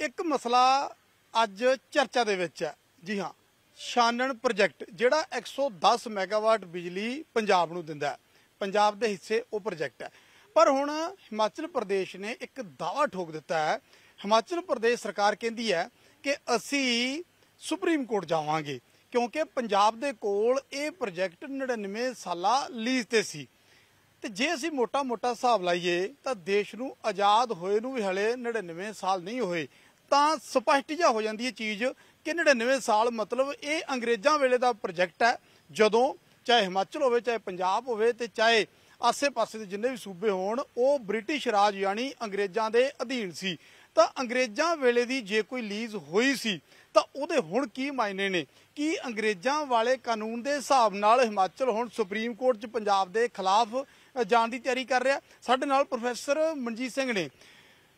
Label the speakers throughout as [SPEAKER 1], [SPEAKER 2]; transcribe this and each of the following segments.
[SPEAKER 1] ਇੱਕ ਮਸਲਾ ਅੱਜ ਚਰਚਾ ਦੇ ਵਿੱਚ ਹੈ। ਜੀ ਹਾਂ, ਸ਼ਾਨਣ ਪ੍ਰੋਜੈਕਟ, ਜਿਹੜਾ 110 ਮੈਗਾਵਾਟ ਬਿਜਲੀ ਪੰਜਾਬ ਨੂੰ ਦਿੰਦਾ ਹੈ। ਪੰਜਾਬ ਦੇ ਹਿੱਸੇ ਉਹ ਪ੍ਰੋਜੈਕਟ ਹੈ। ਪਰ ਹੁਣ ਹਿਮਾਚਲ ਪ੍ਰਦੇਸ਼ ਨੇ ਇੱਕ ਦਾਅਵਾ ਠੋਕ ਦਿੱਤਾ ਹੈ। ਹਿਮਾਚਲ ਪ੍ਰਦੇਸ਼ ਸਰਕਾਰ ਕਹਿੰਦੀ ਹੈ ਕਿ ਅਸੀਂ ਸੁਪਰੀਮ ਕੋਰਟ ਜਾਵਾਂਗੇ, ਕਿਉਂਕਿ ਪੰਜਾਬ ਦੇ ਕੋਲ ਇਹ ਪ੍ਰੋਜੈਕਟ 99 ਸਾਲਾ ਲੀਜ਼ ਤੇ ਸੀ। ਤੇ ਜੇ ਅਸੀਂ ਮੋਟਾ-ਮੋਟਾ ਹਿਸਾਬ ਲਾਈਏ, ਤਾਂ ਦੇਸ਼ ਨੂੰ ਆਜ਼ਾਦ ਹੋਏ ਨੂੰ ਵੀ ਹਲੇ 99 ਸਾਲ ਨਹੀਂ ਹੋਏ। ਤਾਂ ਸਪਸ਼ਟ ਜਿਹਾ ਹੋ ਜਾਂਦੀ ਹੈ ਚੀਜ਼ ਕਿ 99 ਸਾਲ ਮਤਲਬ ਇਹ ਅੰਗਰੇਜ਼ਾਂ ਵੇਲੇ ਦਾ ਪ੍ਰੋਜੈਕਟ ਹੈ। ਜਦੋਂ ਚਾਹੇ ਹਿਮਾਚਲ ਹੋਵੇ, ਚਾਹੇ ਪੰਜਾਬ ਹੋਵੇ ਤੇ ਚਾਹੇ ਆਸੇ-ਪਾਸੇ ਦੇ ਜਿੰਨੇ ਵੀ ਸੂਬੇ ਹੋਣ, ਉਹ ਬ੍ਰਿਟਿਸ਼ ਰਾਜ ਯਾਨੀ ਅੰਗਰੇਜ਼ਾਂ ਦੇ ਅਧੀਨ ਸੀ। ਤਾਂ ਅੰਗਰੇਜ਼ਾਂ ਵੇਲੇ ਦੀ ਜੇ ਕੋਈ ਲੀਜ਼ ਹੋਈ ਸੀ, ਤਾਂ ਉਹਦੇ ਹੁਣ ਕੀ ਮਾਇਨੇ ਨੇ? ਕੀ ਅੰਗਰੇਜ਼ਾਂ ਵਾਲੇ ਕਾਨੂੰਨ ਦੇ ਹਿਸਾਬ ਨਾਲ ਹਿਮਾਚਲ ਹੁਣ ਸੁਪਰੀਮ ਕੋਰਟ 'ਚ ਪੰਜਾਬ ਦੇ ਖਿਲਾਫ ਜਾਣ ਦੀ ਤਿਆਰੀ ਕਰ ਰਿਹਾ? ਸਾਡੇ ਨਾਲ ਪ੍ਰੋਫੈਸਰ ਮਨਜੀਤ ਸਿੰਘ ਨੇ।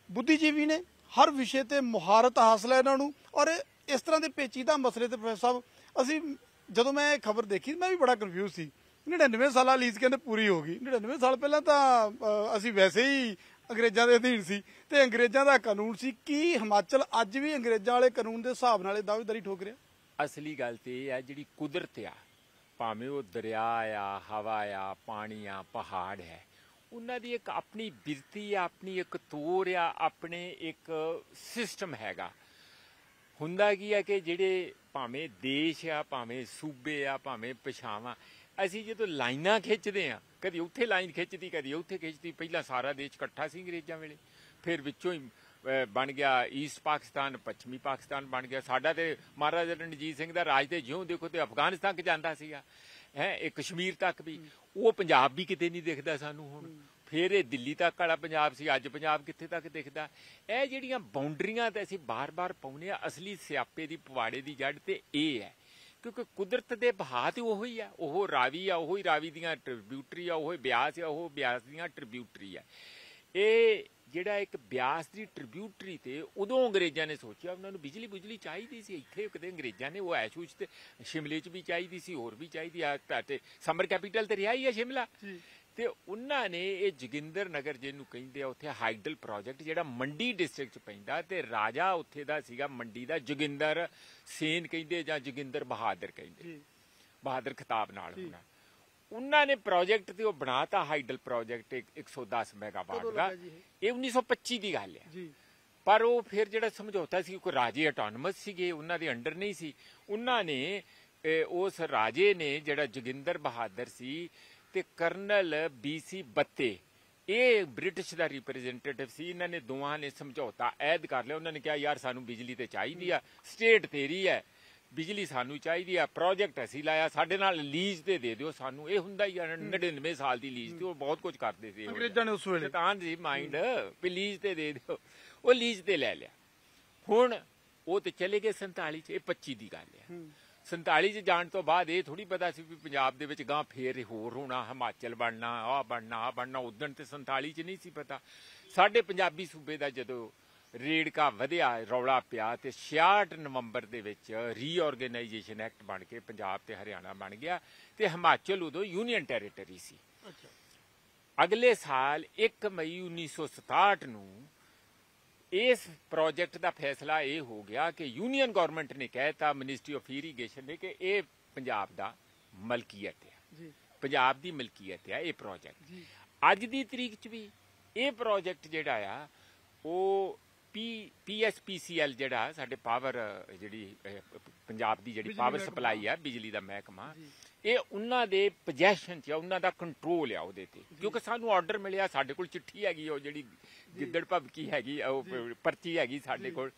[SPEAKER 1] ਬੁੱਧੀਜੀਵੀ ਨੇ। ਹਰ ਵਿਸ਼ੇ ਤੇ ਮੁਹਾਰਤ ਹਾਸਲ ਹੈ ਇਹਨਾਂ ਨੂੰ। ਔਰ ਇਸ ਤਰ੍ਹਾਂ ਦੇ ਪੇਚੀਦਾ ਮਸਲੇ ਤੇ ਪ੍ਰੋਫੈਸਰ ਸਾਹਿਬ, ਅਸੀਂ ਜਦੋਂ ਮੈਂ ਇਹ ਖਬਰ ਦੇਖੀ, ਮੈਂ ਵੀ ਬੜਾ ਕਨਫਿਊਜ਼ ਸੀ। 99 ਸਾਲਾਂ ਲੀਜ਼ ਕਹਿੰਦੇ ਪੂਰੀ ਹੋ ਗਈ। 99 ਸਾਲ ਪਹਿਲਾਂ ਤਾਂ ਅਸੀਂ ਵੈਸੇ ਹੀ ਅੰਗਰੇਜ਼ਾਂ ਦੇ ਅਧੀਨ ਸੀ ਤੇ ਅੰਗਰੇਜ਼ਾਂ ਦਾ ਕਾਨੂੰਨ ਸੀ ਕੀ ਹਿਮਾਚਲ ਅੱਜ ਵੀ ਅੰਗਰੇਜ਼ਾਂ ਵਾਲੇ ਕਾਨੂੰਨ ਦੇ ਹਿਸਾਬ ਨਾਲ ਇਹ ਦਾਅਵੇਦਾਰੀ ਠੋਕ ਰਿਹਾ।
[SPEAKER 2] ਅਸਲੀ ਗੱਲ ਤੇ ਇਹ ਹੈ, ਜਿਹੜੀ ਕੁਦਰਤ ਆ, ਭਾਵੇਂ ਉਹ ਦਰਿਆ ਆ, ਹਵਾ ਆ, ਪਾਣੀ ਆ, ਪਹਾੜ ਹੈ ਉਹਨਾਂ ਦੀ ਇੱਕ ਆਪਣੀ ਬਿਰਤੀ ਆ, ਆਪਣੀ ਇੱਕ ਤੋਰ ਆ, ਆਪਣੇ ਇੱਕ ਸਿਸਟਮ ਹੈਗਾ। ਹੁੰਦਾ ਕੀ ਆ ਕਿ ਜਿਹੜੇ ਭਾਵੇਂ ਦੇਸ਼ ਆ, ਭਾਵੇਂ ਸੂਬੇ ਆ, ਭਾਵੇਂ ਪਛਾਵਾਂ, ਅਸੀਂ ਜਦੋਂ ਲਾਈਨਾਂ ਖਿੱਚਦੇ ਆ, ਕਦੀ ਉੱਥੇ ਲਾਈਨ ਖਿੱਚਦੀ, ਕਦੀ ਉੱਥੇ ਖਿੱਚਦੀ, ਪਹਿਲਾਂ ਸਾਰਾ ਦੇਸ਼ ਇਕੱਠਾ ਸੀ ਅੰਗਰੇਜ਼ਾਂ ਵੇਲੇ। ਫਿਰ ਵਿੱਚੋਂ ਹੀ ਬਣ ਗਿਆ ਈਸਟ ਪਾਕਿਸਤਾਨ ਪੱਛਮੀ ਪਾਕਿਸਤਾਨ ਬਣ ਗਿਆ। ਸਾਡਾ ਤੇ ਮਹਾਰਾਜਾ ਰਣਜੀਤ ਸਿੰਘ ਦਾ ਰਾਜ ਤੇ ਜਿਉਂ ਦੇਖੋ ਤੇ ਅਫਗਾਨਿਸਤਾਨ ਤੱਕ ਜਾਂਦਾ ਸੀਗਾ। ਹੈ, ਇਹ ਕਸ਼ਮੀਰ ਤੱਕ ਵੀ। ਉਹ ਪੰਜਾਬ ਵੀ ਕਿਤੇ ਨਹੀਂ ਦਿਖਦਾ ਸਾਨੂੰ ਹੁਣ। ਫਿਰ ਇਹ ਦਿੱਲੀ ਤੱਕ ਵਾਲਾ ਪੰਜਾਬ ਸੀ, ਅੱਜ ਪੰਜਾਬ ਕਿੱਥੇ ਤੱਕ ਦਿਖਦਾ। ਇਹ ਜਿਹੜੀਆਂ ਬਾਉਂਡਰੀਆਂ ਤੇ ਅਸੀਂ ਬਾਰ-ਬਾਰ ਪਾਉਨੇ ਆ ਅਸਲੀ ਸਿਆਪੇ ਦੀ, ਪਵਾੜੇ ਦੀ ਜੜ ਤੇ ਇਹ ਹੈ। ਕਿਉਂਕਿ ਕੁਦਰਤ ਦੇ ਬਹਾਅ ਤੇ ਉਹੀ ਆ। ਉਹ ਰਾਵੀ ਆ, ਉਹੀ ਰਾਵੀ ਦੀਆਂ ਟ੍ਰਿਬਿਊਟਰੀ ਆ, ਉਹੀ ਬਿਆਸ ਆ, ਉਹ ਬਿਆਸ ਦੀਆਂ ਟ੍ਰਿਬਿਊਟਰੀ ਆ। ਇਹ ਜਿਹੜਾ ਇੱਕ ਬਿਆਸ ਦੀ ਟ੍ਰਿਬਿਊਟਰੀ ਤੇ ਉਦੋਂ ਅੰਗਰੇਜ਼ਾਂ ਨੇ ਸੋਚਿਆ ਉਹਨਾਂ ਨੂੰ ਬਿਜਲੀ ਬੁਜਲੀ ਚਾਹੀਦੀ ਸੀ। ਇੱਥੇ ਕਿਤੇ ਅੰਗਰੇਜ਼ਾਂ ਨੇ ਉਹ ਐਸ਼ੂਚ ਤੇ ਸ਼ਿਮਲੇ 'ਚ ਵੀ ਚਾਹੀਦੀ ਸੀ ਹੋਰ ਵੀ ਚਾਹੀਦੀ ਆ। ਤੇ ਸਮਰ ਕੈਪੀਟਲ ਤੇ ਰਿਹਾ ਹੀ ਆ ਸ਼ਿਮਲਾ। ਤੇ ਉਹਨਾਂ ਨੇ ਇਹ ਜੋਗਿੰਦਰ ਨਗਰ ਜਿਹਨੂੰ ਕਹਿੰਦੇ ਆ ਉੱਥੇ ਹਾਈਡਲ ਪ੍ਰੋਜੈਕਟ ਜਿਹੜਾ ਮੰਡੀ ਡਿਸਟ੍ਰਿਕਟ ਚ ਪੈਂਦਾ ਤੇ ਰਾਜਾ ਉੱਥੇ ਦਾ ਸੀਗਾ ਮੰਡੀ ਦਾ ਜੋਗਿੰਦਰ ਸੇਨ ਕਹਿੰਦੇ ਜਾਂ ਜੋਗਿੰਦਰ ਬਹਾਦਰ ਕਹਿੰਦੇ। ਬਹਾਦਰ ਖਿਤਾਬ ਨਾਲ ਹੋਣਾ। ਉਹਨਾਂ ਨੇ ਪ੍ਰੋਜੈਕਟ ਤੇ ਉਹ ਬਣਾਤਾ ਹਾਈਡਲ ਪ੍ਰੋਜੈਕਟ 110 ਮੈਗਾਵਾਟ ਦਾ। ਇਹ? 1925 ਦੀ ਗੱਲ ਹੈ
[SPEAKER 1] ਜੀ।
[SPEAKER 2] ਪਰ ਉਹ ਫਿਰ ਜਿਹੜਾ ਸਮਝੌਤਾ ਸੀ ਕੋਈ ਰਾਜੇ ਆਟੋਨਮਸ ਸੀਗੇ ਉਹਨਾਂ ਦੇ ਅੰਡਰ ਨਹੀਂ ਸੀ। ਉਹਨਾਂ ਨੇ ਉਸ ਰਾਜੇ ਨੇ ਜਿਹੜਾ ਜੋਗਿੰਦਰ ਬਹਾਦਰ ਸੀ ਤੇ ਕਰਨਲ ਬੀਸੀ ਬੱਤੇ ਇਹ ਬ੍ਰਿਟਿਸ਼ ਦਾ ਰਿਪਰੈਜ਼ੈਂਟੇਟਿਵ ਸੀ। ਇਹਨਾਂ ਨੇ ਦੋਵਾਂ ਨੇ ਸਮਝੌਤਾ ਐਦ ਕਰ ਲਿਆ। ਉਹਨਾਂ ਨੇ ਕਿਹਾ ਯਾਰ ਸਾਨੂੰ ਬਿਜਲੀ ਤੇ ਚਾਹੀਦੀ ਆ। ਸਟੇਟ ਤੇਰੀ ਹੈ ਬਿਜਲੀ ਸਾਨੂੰ ਚਾਹੀਦੀ ਆ ਪ੍ਰੋਜੈਕਟ ਅਸੀਂ ਲਾਇਆ ਸਾਡੇ ਨਾਲ ਲੀਜ਼ ਤੇ ਦੇ ਦਿਓ ਸਾਨੂੰ। ਇਹ ਹੁੰਦਾ ਹੀ ਆ 99 ਸਾਲ ਦੀ ਲੀਜ਼ ਤੇ ਉਹ ਬਹੁਤ ਕੁਝ ਕਰਦੇ ਸੀ।
[SPEAKER 1] ਅੰਗਰੇਜ਼ਾਂ ਨੇ ਉਸ ਵੇਲੇ।
[SPEAKER 2] ਸ਼ੈਤਾਨ ਦੀ ਮਾਈਂਡ ਵੀ ਲੀਜ਼ ਤੇ ਦੇ ਦਿਓ। ਉਹ ਲੀਜ਼ ਤੇ ਲੈ ਲਿਆ। ਹੁਣ ਉਹ ਤੇ ਚਲੇ ਗਏ 47 ਚ ਇਹ 25 ਦੀ ਗੱਲ ਹੈ। 47 ਚ ਜਾਣ ਤੋਂ ਬਾਅਦ ਇਹ ਥੋੜੀ ਪਤਾ ਸੀ ਵੀ ਪੰਜਾਬ ਦੇ ਵਿੱਚ ਗਾਂ ਫੇਰ ਹੋਰ ਹੋਣਾ ਹਿਮਾਚਲ ਬਣਨਾ ਆ ਬਣਨਾ ਆ ਬਣਨਾ ਉਦੋਂ ਤੇ 47 ਚ ਨਹੀਂ ਸੀ ਪਤਾ। ਸਾਡੇ ਪੰਜਾਬੀ ਸੂਬੇ ਦਾ ਜਦੋਂ ਰੇੜਕਾ ਵਧਿਆ ਰੌਲਾ ਪਿਆ ਤੇ 66 ਨਵੰਬਰ ਦੇ ਵਿੱਚ ਰੀਆਰਗੇਨਾਈਜੇਸ਼ਨ ਐਕਟ ਬਣ ਕੇ ਪੰਜਾਬ ਤੇ ਹਰਿਆਣਾ ਬਣ ਗਿਆ ਤੇ ਹਿਮਾਚਲ ਉਦੋਂ ਯੂਨੀਅਨ ਟੈਰੀਟਰੀ ਸੀ। ਅਗਲੇ ਸਾਲ 1 ਮਈ 1967 ਨੂੰ ਇਸ ਪ੍ਰੋਜੈਕਟ ਦਾ ਫੈਸਲਾ ਇਹ ਹੋ ਗਿਆ ਕਿ ਯੂਨੀਅਨ ਗਵਰਨਮੈਂਟ ਨੇ ਕਹਿਤਾ ਮਿਨਿਸਟਰੀ ਆਫ ਇਰੀਗੇਸ਼ਨ ਨੇ ਕਿ ਇਹ ਪੰਜਾਬ ਦਾ ਮਲਕੀਅਤ ਹੈ ਪੰਜਾਬ ਦੀ ਮਲਕੀਅਤ ਹੈ ਇਹ ਪ੍ਰੋਜੈਕਟ ਅੱਜ ਦੀ ਤਰੀਕ 'ਚ ਵੀ ਇਹ ਪ੍ਰੋਜੈਕਟ ਜਿਹੜਾ ਆ ਉਹ ਪੀ ਪੀਐਸਪੀਸੀਐਲ ਜਿਹੜਾ ਸਾਡੇ ਪਾਵਰ ਜਿਹੜੀ ਪੰਜਾਬ ਦੀ ਜਿਹੜੀ ਪਾਵਰ। ਸਪਲਾਈ ਆ ਬਿਜਲੀ ਦਾ ਮਹਿਕਮਾ। ਇਹ ਉਹਨਾਂ ਦੇ ਪੋਜੈਸ਼ਨ 'ਚ ਆ ਉਹਨਾਂ ਦਾ ਕੰਟਰੋਲ ਆ ਉਹਦੇ ਤੇ। ਕਿਉਂਕਿ ਸਾਨੂੰ ਆਰਡਰ ਮਿਲਿਆ ਸਾਡੇ ਕੋਲ ਚਿੱਠੀ ਹੈਗੀ ਉਹ ਜਿਹੜੀ ਗਿੱਦੜ ਭਬਕੀ ਹੈਗੀ ਉਹ ਪਰਚੀ ਹੈਗੀ ਸਾਡੇ ਕੋਲ।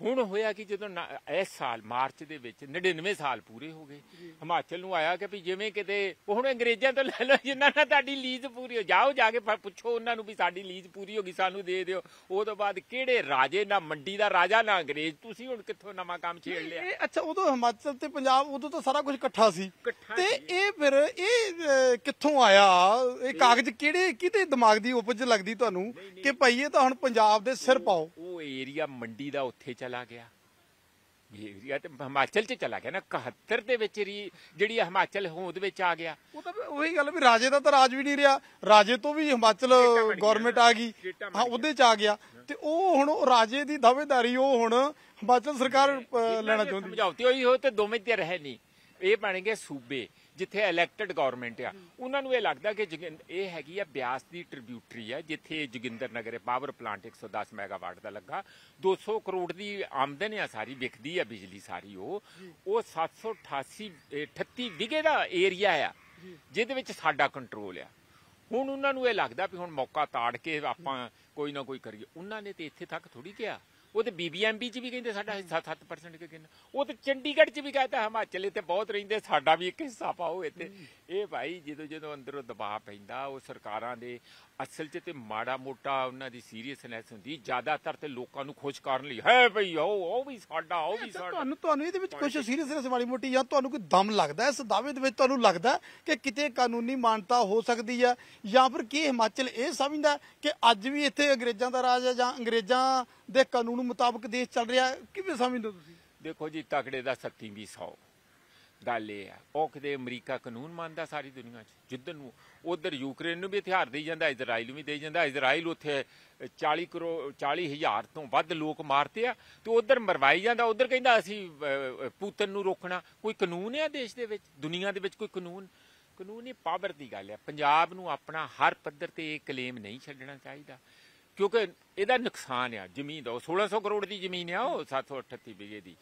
[SPEAKER 2] ਹੁਣ ਹੋਇਆ ਕਿ ਜਦੋਂ ਨਾ- ਇਸ ਸਾਲ ਮਾਰਚ ਦੇ ਵਿੱਚ 99 ਸਾਲ ਪੂਰੇ ਹੋ ਗਏ। ਹਿਮਾਚਲ ਨੂੰ ਆਇਆ ਕਿ ਵੀ ਜਿਵੇਂ ਕਿਤੇ ਹੁਣ ਅੰਗਰੇਜ਼ਾਂ ਤੋਂ ਲੈ ਲਓ ਜਿਨ੍ਹਾਂ ਨਾਲ ਤੁਹਾਡੀ ਲੀਜ਼ ਪੂਰੀ ਹੋ ਜਾਓ ਜਾ ਕੇ ਪੁੱਛੋ ਉਹਨਾਂ ਨੂੰ ਵੀ ਸਾਡੀ ਲੀਜ਼ ਪੂਰੀ ਹੋ ਗਈ ਸਾਨੂੰ ਦੇ ਦਿਓ। ਉਹ ਤੋਂ ਬਾਅਦ ਕਿਹੜੇ ਰਾਜੇ ਨਾ ਮੰਡੀ ਦਾ ਰਾਜਾ ਨਾ ਅੰਗਰੇਜ਼? ਤੁਸੀਂ ਹੁਣ ਕਿੱਥੋਂ ਨਵਾਂ ਕੰਮ ਛੇੜ ਲਿਆ?
[SPEAKER 1] ਇਹ ਅੱਛਾ ਉਦੋਂ ਹਿਮਾਚਲ ਤੇ ਪੰਜਾਬ ਉਦੋਂ ਤਾਂ ਸਾਰਾ ਕੁਝ ਇਕੱਠਾ ਸੀ। ਤੇ। ਇਹ ਫਿਰ ਇਹ ਕਿੱਥੋਂ ਆਇਆ? ਇਹ ਕਾਗਜ਼ ਕਿਹੜੇ ਕਿਹਦੇ ਦਿਮਾਗ ਦੀ ਉਪਜ ਲੱਗਦੀ ਤੁਹਾਨੂੰ? ਕਿ ਭਾਈ ਇਹ ਤਾਂ ਹੁਣ ਪੰਜਾਬ ਦੇ ਸਿਰ ਪਾਓ।
[SPEAKER 2] ਏਰੀਆ ਮੰਡੀ ਦਾ ਉੱਥੇ ਚਲਾ ਗਿਆ। ਇਹ ਏਰੀਆ ਤੇ ਹਿਮਾਚਲ ਚ ਚਲਾ ਗਿਆ ਨਾ 71 ਦੇ ਵਿੱਚ ਜਿਹੜੀ ਹਿਮਾਚਲ ਹੋਂਦ ਵਿੱਚ ਆ ਗਿਆ।
[SPEAKER 1] ਉਹ ਤਾਂ ਉਹੀ ਗੱਲ ਵੀ ਰਾਜੇ ਦਾ ਤਾਂ ਰਾਜ ਵੀ ਨਹੀਂ ਰਿਹਾ ਰਾਜੇ ਤੋਂ ਵੀ ਹਿਮਾਚਲ ਗਵਰਨਮੈਂਟ। ਆ ਗਈ। ਹਾਂ ਉਹਦੇ ਚ ਆ ਗਿਆ। ਤੇ ਉਹ ਹੁਣ ਉਹ ਰਾਜੇ ਦੀ ਦਾਅਵੇਦਾਰੀ ਉਹ ਹੁਣ ਹਿਮਾਚਲ ਸਰਕਾਰ ਲੈਣਾ ਚਾਹੁੰਦੀ। ਹੈ।
[SPEAKER 2] ਸਮਝੌਤੇ ਹੋਈ ਹੋ ਤੇ ਦੋਵੇਂ ਤੇ ਰਹੇ ਨਹੀਂ। ਇਹ ਬਣ ਗਏ ਸੂਬੇ। ਜਿੱਥੇ ਇਲੈਕਟਡ ਗਵਰਨਮੈਂਟ ਆ, ਉਹਨਾਂ ਨੂੰ ਇਹ ਲੱਗਦਾ ਕਿ ਜੋਗਿੰ- ਇਹ ਹੈਗੀ ਆ ਬਿਆਸ ਦੀ ਟ੍ਰਿਬਿਊਟਰੀ ਆ, ਜਿੱਥੇ Joginder Nagar power plant 110 megawatt ਦਾ ਲੱਗਾ। 200 ਕਰੋੜ ਦੀ ਆਮਦਨ ਆ ਸਾਰੀ, ਵਿਕਦੀ ਆ ਬਿਜਲੀ ਸਾਰੀ ਉਹ। ਉਹ 788 ਇਹ 38 ਵਿਗੇ ਦਾ ਏਰੀਆ ਆ, ਜਿਹਦੇ ਵਿੱਚ ਸਾਡਾ ਕੰਟਰੋਲ ਆ। ਹੁਣ ਉਹਨਾਂ ਨੂੰ ਇਹ ਲੱਗਦਾ ਵੀ ਹੁਣ ਮੌਕਾ ਤਾੜ ਕੇ ਆਪਾਂ ਕੋਈ ਨਾ ਕੋਈ ਕਰੀਏ। ਉਹਨਾਂ ਨੇ ਤੇ ਇੱਥੇ ਤੱਕ ਥੋੜੀ ਕਿਹਾ। ਉਹ ਤੇ ਬੀਬੀਐਮਬੀ ਚ ਵੀ ਕਹਿੰਦੇ ਸਾਡਾ ਹਿੱਸਾ 7% ਕਿ ਕਿੰਨਾ? ਉਹ ਤੇ ਚੰਡੀਗੜ੍ਹ ਚ ਵੀ ਕਹਤਾ ਹਿਮਾਚਲ ਇੱਥੇ ਬਹੁਤ ਰਹਿੰਦੇ ਸਾਡਾ ਵੀ ਇੱਕ ਹਿੱਸਾ ਪਾਓ ਇੱਥੇ। ਇਹ ਭਾਈ ਜਦੋਂ ਜਦੋਂ ਅੰਦਰੋਂ ਦਬਾਅ ਪੈਂਦਾ ਉਹ ਸਰਕਾਰਾਂ ਦੇ ਅਸਲ ਚ ਤੇ ਮਾੜਾ ਮੋਟਾ ਉਹਨਾਂ ਦੀ ਸੀਰੀਅਸਨੈਸ ਹੁੰਦੀ ਜ਼ਿਆਦਾਤਰ ਤੇ ਲੋਕਾਂ ਨੂੰ ਖੁਸ਼ ਕਰਨ ਲਈ ਹੈ ਭਈ ਉਹ ਉਹ ਵੀ ਸਾਡਾ ਉਹ ਵੀ ਸਾਡਾ
[SPEAKER 1] ਤੁਹਾਨੂੰ ਤੁਹਾਨੂੰ ਇਹਦੇ ਵਿੱਚ ਕੁਝ ਸੀਰੀਅਸਨੈਸ ਵਾਲੀ ਮੋਟੀ ਜਾਂ ਤੁਹਾਨੂੰ ਕੋਈ ਦਮ ਲੱਗਦਾ? ਇਸ ਦਾਅਵੇ ਦੇ ਵਿੱਚ ਤੁਹਾਨੂੰ ਲੱਗਦਾ ਕਿ ਕਿਤੇ ਕਾਨੂੰਨੀ ਮਾਨਤਾ ਹੋ ਸਕਦੀ ਹੈ ਜਾਂ ਫਿਰ ਕੀ ਹਿਮਾਚਲ ਇਹ ਸਮਝਦਾ ਕਿ ਅੱਜ ਵੀ ਇੱਥੇ ਅੰਗਰੇਜ਼ਾਂ ਦਾ ਰਾਜ ਹੈ ਜਾਂ ਅੰਗਰੇਜ਼ਾਂ ਦੇ ਕਾਨੂੰਨ ਮੁਤਾਬਕ ਦੇਸ਼ ਚੱਲ ਰਿਹਾ? ਕਿਵੇਂ ਸਮਝਦੇ ਤੁਸੀਂ
[SPEAKER 2] ਦੇਖੋ ਜੀ ਤਕੜੇ ਦਾ 37 ਵੀ 100 ਗੱਲ ਇਹ ਆ। ਉਹ ਕਿਤੇ ਅਮਰੀਕਾ ਕਾਨੂੰਨ ਮੰਨਦਾ ਸਾਰੀ ਦੁਨੀਆ 'ਚ। ਜਿੱਦਨ ਨੂੰ ਉਧਰ ਯੂਕਰੇਨ ਨੂੰ ਵੀ ਹਥਿਆਰ ਦੇਈ ਜਾਂਦਾ, ਇਜ਼ਰਾਈਲ ਨੂੰ ਵੀ ਦੇਈ ਜਾਂਦਾ। ਇਜ਼ਰਾਈਲ ਉੱਥੇ 40 ਕਰੋ 40 ਹਜ਼ਾਰ ਤੋਂ ਵੱਧ ਲੋਕ ਮਾਰਤੇ ਆ ਤੇ ਉਧਰ ਮਰਵਾਈ ਜਾਂਦਾ। ਉਧਰ ਕਹਿੰਦਾ ਅਸੀਂ ਪੂਤਨ ਨੂੰ ਰੋਕਣਾ। ਕੋਈ ਕਾਨੂੰਨ ਹੈ ਦੇਸ਼ ਦੇ ਵਿੱਚ? ਦੁਨੀਆ ਦੇ ਵਿੱਚ ਕੋਈ ਕਾਨੂੰਨ? ਕਾਨੂੰਨੀ ਪਾਵਰ ਦੀ ਗੱਲ ਹੈ ਪੰਜਾਬ ਨੂੰ ਆਪਣਾ ਹਰ ਪੱਧਰ ਤੇ ਇਹ ਕਲੇਮ ਨਹੀਂ ਛੱਡਣਾ ਚਾਹੀਦਾ। ਕਿਉਂਕਿ ਇਹਦਾ ਨੁਕਸਾਨ ਆ ਜ਼ਮੀਨ ਦਾ। ਉਹ 1600 ਕਰੋੜ ਦੀ ਜ਼ਮੀਨ ਆ ਉਹ 738 ਵਿਗੇ ਦੀ।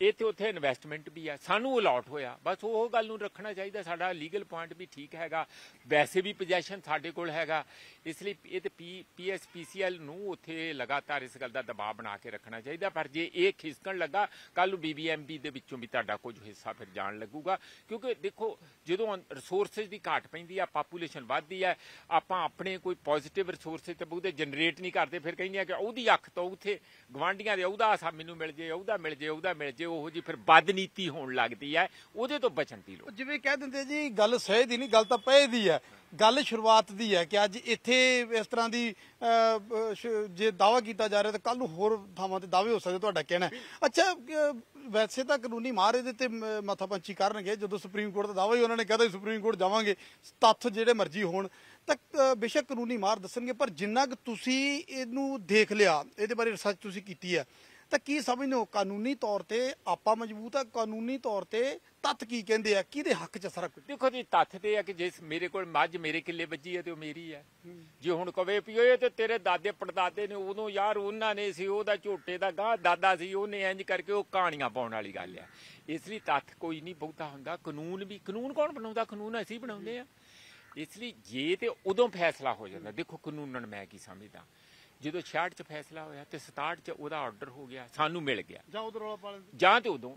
[SPEAKER 2] ਇੱਥੇ ਉੱਥੇ ਇਨਵੈਸਟਮੈਂਟ ਵੀ ਆ। ਸਾਨੂੰ ਅਲਾਟ ਹੋਇਆ। ਬਸ ਉਹ ਗੱਲ ਨੂੰ ਰੱਖਣਾ ਚਾਹੀਦਾ। ਸਾਡਾ ਲੀਗਲ ਪੁਆਇੰਟ ਵੀ ਠੀਕ ਹੈਗਾ। ਵੈਸੇ ਵੀ ਪੋਜੈਸ਼ਨ ਸਾਡੇ ਕੋਲ ਹੈਗਾ। ਇਸ ਲਈ ਇਹ ਤੇ ਪੀਐਸਪੀਸੀਐਲ ਨੂੰ ਉੱਥੇ ਲਗਾਤਾਰ ਇਸ ਗੱਲ ਦਾ ਦਬਾਅ ਬਣਾ ਕੇ ਰੱਖਣਾ ਚਾਹੀਦਾ। ਪਰ ਜੇ ਇਹ ਖਿਸਕਣ ਲੱਗਾ ਕੱਲ ਨੂੰ ਬੀਬੀਐਮਬੀ ਦੇ ਵਿੱਚੋਂ ਵੀ ਤੁਹਾਡਾ ਕੁਝ ਹਿੱਸਾ ਫਿਰ ਜਾਣ ਲੱਗੂਗਾ। ਕਿਉਂਕਿ ਦੇਖੋ ਜਦੋਂ ਰਿਸੋਰਸਸ ਦੀ ਘਾਟ ਪੈਂਦੀ ਆ ਪਾਪੂਲੇਸ਼ਨ ਵੱਧਦੀ ਆ ਆਪਾਂ ਆਪਣੇ ਕੋਈ ਪੋਜ਼ਿਟਿਵ ਰਿਸੋਰਸਸ ਤੇ ਬਹੁਤੇ ਜਨਰੇਟ ਨਹੀਂ ਕਰਦੇ, ਫਿਰ ਕਹਿੰਦੇ ਕਿ ਉਹਦੀ ਅੱਖ ਤੋਂ ਉੱਥੇ ਗਵਾਂਡੀਆਂ ਦੇ ਉਹਦਾ ਆਸਾ ਮੈਨੂੰ ਮਿਲ ਜੇ ਉਹਦਾ ਮਿਲ ਜੇ ਉਹਦਾ ਮਿਲ ਜੇ, ਉਹੋ ਜੀ ਫਿਰ ਬਦਨੀਤੀ ਹੋਣ ਲੱਗਦੀ ਹੈ, ਉਹਦੇ ਤੋਂ ਬਚਣ ਦੀ ਲੋੜ।
[SPEAKER 1] ਜਿਵੇਂ ਕਹਿ ਦਿੰਦੇ ਜੀ, ਗੱਲ ਸਹੀ ਦੀ ਨਹੀਂ, ਗੱਲ ਤਾਂ ਪਏ ਦੀ ਹੈ। ਗੱਲ ਸ਼ੁਰੂਆਤ ਦੀ ਹੈ ਕਿ ਅੱਜ ਇੱਥੇ ਇਸ ਤਰ੍ਹਾਂ ਦੀ ਜੇ ਦਾਵਾ ਕੀਤਾ ਜਾ ਰਿਹਾ ਤਾਂ ਕੱਲ ਨੂੰ ਹੋਰ ਥਾਵਾਂ ਤੇ ਦਾਅਵੇ ਹੋ ਸਕਦੇ, ਤੁਹਾਡਾ ਕਹਿਣਾ ਅੱਛਾ ਵੈਸੇ ਤਾਂ ਕਾਨੂੰਨੀ ਮਾਰ ਇਹਦੇ ਤੇ ਮ- ਮਾਥਾਪੰਚੀ ਕਰਨਗੇ, ਜਦੋਂ ਸੁਪਰੀਮ ਕੋਰਟ ਦਾ ਦਾਅਵਾ ਹੀ ਉਹਨਾਂ ਨੇ ਕਹਤਾ ਸੁਪਰੀਮ ਕੋਰਟ ਜਾਵਾਂਗੇ, ਤੱਥ ਜਿਹੜੇ ਮਰਜ਼ੀ ਹੋਣ। ਤਾਂ ਅਹ, ਬੇਸ਼ੱਕ ਕਾਨੂੰਨੀ ਮਾਰ ਦੱਸਣਗੇ ਪਰ ਜਿੰਨਾ ਕੁ ਤੁਸੀਂ ਇਹਨੂੰ ਦੇਖ ਲਿਆ ਇਹਦੇ ਬਾਰੇ ਰਿਸਰਚ ਤੁਸੀਂ ਕੀਤੀ ਹੈ ਤਾਂ ਕੀ ਸਮਝਦੇ ਹੋ ਕਾਨੂੰਨੀ ਤੌਰ ਤੇ ਆਪਾਂ ਮਜ਼ਬੂਤ ਆ? ਕਾਨੂੰਨੀ ਤੌਰ ਤੇ ਤੱਥ ਕੀ ਕਹਿੰਦੇ ਆ? ਕਿਹਦੇ ਹੱਕ 'ਚ ਸਾਰਾ ਕੁਝ?
[SPEAKER 2] ਦੇਖੋ ਜੀ ਤੱਥ ਤੇ ਆ ਕਿ ਜੇ ਮੇਰੇ ਕੋਲ ਮੱਝ ਮੇਰੇ ਕਿੱਲੇ ਵੱਜੀ ਹੈ ਤੇ ਉਹ ਮੇਰੀ ਹੈ। ਜੇ ਹੁਣ ਕਵੇ ਵੀ ਓਏ ਤੇ ਤੇਰੇ ਦਾਦੇ ਪੜਦਾਦੇ ਨੇ ਉਦੋਂ ਯਾਰ ਉਹਨਾਂ ਨੇ ਸੀ ਉਹਦਾ ਝੋਟੇ ਦਾ ਗਾਂ ਦਾਦਾ ਸੀ ਉਹਨੇ ਇੰਜ ਕਰਕੇ ਉਹ ਕਹਾਣੀਆਂ ਪਾਉਣ ਵਾਲੀ ਗੱਲ ਆ ਇਸ ਲਈ ਤੱਥ ਕੋਈ ਨਹੀਂ ਬਹੁਤਾ ਹੁੰਦਾ ਕਾਨੂੰਨ ਵੀ ਕਾਨੂੰਨ ਕੌਣ ਬਣਾਉਂਦਾ? ਕਾਨੂੰਨ ਅਸੀਂ ਬਣਾਉਂਦੇ ਆ। ਇਸ ਲਈ ਜੇ ਤੇ ਉਦੋਂ ਫੈਸਲਾ ਹੋ ਜਾਂਦਾ। ਦੇਖੋ ਕਾਨੂੰਨਨ ਮੈਂ ਕੀ ਸਮਝਦਾ। ਜਦੋਂ 66 ਚ ਫੈਸਲਾ ਹੋਇਆ ਤੇ 67 ਚ ਉਹਦਾ ਆਰਡਰ ਹੋ ਗਿਆ ਸਾਨੂੰ ਮਿਲ ਗਿਆ।
[SPEAKER 1] ਜਾਂ ਉਧਰ ਵਾਲਾ ਪਾਲੇ
[SPEAKER 2] ਜਾਂ ਤੇ ਉਦੋਂ।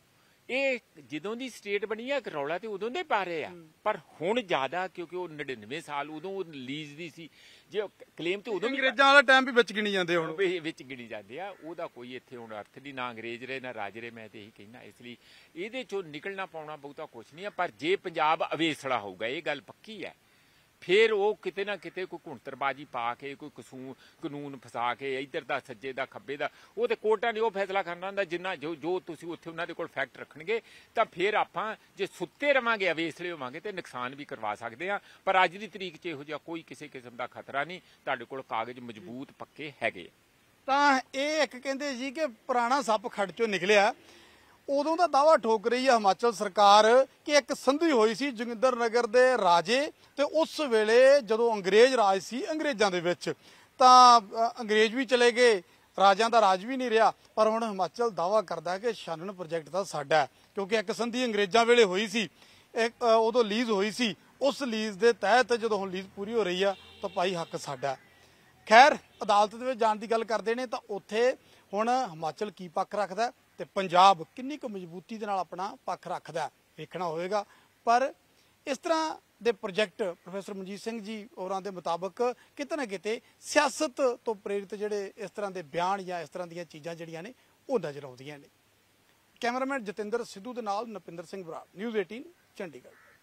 [SPEAKER 2] ਇਹ ਜਦੋਂ ਦੀ ਸਟੇਟ ਬਣੀ ਆ ਰੌਲਾ ਤੇ ਉਦੋਂ ਦੇ ਪਾ ਰਹੇ ਆ। ਪਰ ਹੁਣ ਜ਼ਿਆਦਾ ਕਿਉਂਕਿ ਉਹ 99 ਸਾਲ ਉਦੋਂ ਉਹ ਲੀਜ਼ ਦੀ ਸੀ। ਜੇ ਕਲੇਮ ਤੇ ਉਦੋਂ
[SPEAKER 1] ਅੰਗਰੇਜ਼ਾਂ ਵਾਲਾ ਟਾਈਮ ਵੀ ਵਿੱਚ ਗਿਣੀ ਜਾਂਦੇ ਹੁਣ।
[SPEAKER 2] ਵੀ ਵਿੱਚ ਗਿਣੀ ਜਾਂਦੇ ਆ। ਉਹਦਾ ਕੋਈ ਇੱਥੇ ਹੁਣ ਅਰਥ ਨਹੀਂ ਨਾ ਅੰਗਰੇਜ਼ ਰਹੇ ਨਾ ਰਾਜ ਰਹੇ ਮੈਂ ਤੇ ਇਹੀ ਕਹਿਣਾ ਇਸ ਲਈ ਇਹਦੇ ਚੋਂ ਨਿਕਲਣਾ ਪਾਉਣਾ ਬਹੁਤਾ ਕੁਝ ਨਹੀਂ ਆ। ਪਰ ਜੇ ਪੰਜਾਬ ਅਵੇਸਲਾ ਹੋਊਗਾ ਇਹ ਗੱਲ ਪੱਕੀ ਹੈ ਫਿਰ ਉਹ ਕਿਤੇ ਨਾ ਕਿਤੇ ਕੋਈ ਘੁੰਟਰਬਾਜੀ ਪਾ ਕੇ, ਕੋਈ ਕਸੂ, ਕਾਨੂੰਨ ਫਸਾ ਕੇ, ਇੱਧਰ ਦਾ, ਸੱਜੇ ਦਾ, ਖੱਬੇ ਦਾ, ਉਹ ਤੇ ਕੋਰਟਾਂ ਨੇ ਉਹ ਫੈਸਲਾ ਕਰਨਾ ਹੁੰਦਾ ਜਿੰਨਾ ਜੋ ਜੋ ਤੁਸੀਂ ਉੱਥੇ ਉਹਨਾਂ ਦੇ ਕੋਲ ਫੈਕਟ ਰੱਖਣਗੇ, ਤਾਂ ਫਿਰ ਆਪਾਂ ਜੇ ਸੁੱਤੇ ਰਵਾਂਗੇ, ਅਵੇਸਲੇ ਹੋਵਾਂਗੇ ਤੇ ਨੁਕਸਾਨ ਵੀ ਕਰਵਾ ਸਕਦੇ ਆ ਪਰ ਅੱਜ ਦੀ ਤਰੀਕ 'ਚ ਇਹੋ ਜਿਹਾ ਕੋਈ ਕਿਸੇ ਕਿਸਮ ਦਾ ਖਤਰਾ ਨਹੀਂ, ਤੁਹਾਡੇ ਕੋਲ ਕਾਗਜ਼ ਮਜ਼ਬੂਤ ਪੱਕੇ ਹੈਗੇ
[SPEAKER 1] ਤਾਂ ਇਹ ਇੱਕ ਕਹਿੰਦੇ ਸੀ ਕਿ ਪੁਰਾਣਾ ਸੱਪ ਖੜ ਚੋਂ ਨਿਕਲਿਆ। ਉਦੋਂ ਦਾ ਦਾਵਾ ਠੋਕ ਰਹੀ ਹੈ ਹਿਮਾਚਲ ਸਰਕਾਰ ਕਿ ਇੱਕ ਸੰਧੀ ਹੋਈ ਸੀ ਜੋਗਿੰਦਰ ਨਗਰ ਦੇ ਰਾਜੇ ਤੇ ਉਸ ਵੇਲੇ ਜਦੋਂ ਅੰਗਰੇਜ਼ ਰਾਜ ਸੀ ਅੰਗਰੇਜ਼ਾਂ ਦੇ ਵਿੱਚ, ਤਾਂ ਅੰਗਰੇਜ਼ ਵੀ ਚਲੇ ਗਏ ਰਾਜਾਂ ਦਾ ਰਾਜ ਵੀ ਨਹੀਂ ਰਿਹਾ, ਪਰ ਹੁਣ ਹਿਮਾਚਲ ਦਾਵਾ ਕਰਦਾ ਕਿ ਛਾਨਣ ਪ੍ਰੋਜੈਕਟ ਤਾਂ ਸਾਡਾ ਹੈ, ਕਿਉਂਕਿ ਇੱਕ ਸੰਧੀ ਅੰਗਰੇਜ਼ਾਂ ਵੇਲੇ ਹੋਈ ਸੀ, ਇੱਕ ਉਦੋਂ ਲੀਜ਼ ਹੋਈ ਸੀ, ਉਸ ਲੀਜ਼ ਦੇ ਤਹਿਤ ਜਦੋਂ ਹੁਣ ਲੀਜ਼ ਪੂਰੀ ਹੋ ਰਹੀ ਆ, ਤਾਂ ਭਾਈ ਹੱਕ ਸਾਡਾ ਖੈਰ, ਅਦਾਲਤ ਦੇ ਵਿੱਚ ਜਾਣ ਦੀ ਗੱਲ ਕਰਦੇ ਨੇ, ਤਾਂ ਉੱਥੇ ਹੁਣ ਹਿਮਾਚਲ ਕੀ ਪੱਖ ਰੱਖਦਾ ਤੇ ਪੰਜਾਬ ਕਿੰਨੀ ਕੁ ਮਜ਼ਬੂਤੀ ਦੇ ਨਾਲ ਆਪਣਾ ਪੱਖ ਰੱਖਦਾ ਵੇਖਣਾ ਹੋਵੇਗਾ। ਪਰ ਇਸ ਤਰ੍ਹਾਂ ਦੇ ਪ੍ਰੋਜੈਕਟ ਪ੍ਰੋਫੈਸਰ ਮਨਜੀਤ ਸਿੰਘ ਜੀ ਹੋਰਾਂ ਦੇ ਮੁਤਾਬਕ ਕਿਤੇ ਨਾ ਕਿਤੇ ਸਿਆਸਤ ਤੋਂ ਪ੍ਰੇਰਿਤ ਜਿਹੜੇ ਇਸ ਤਰ੍ਹਾਂ ਦੇ ਬਿਆਨ ਜਾਂ ਇਸ ਤਰ੍ਹਾਂ ਦੀਆਂ ਚੀਜ਼ਾਂ ਜਿਹੜੀਆਂ ਨੇ, ਉਹ ਨਜ਼ਰ ਆਉਂਦੀਆਂ ਨੇ। ਕੈਮਰਾਮੈਨ ਜਤਿੰਦਰ ਸਿੱਧੂ ਦੇ ਨਾਲ ਨਪਿੰਦਰ ਸਿੰਘ ਬਰਾੜ, ਨਿਊਜ਼ 18 ਚੰਡੀਗੜ੍ਹ।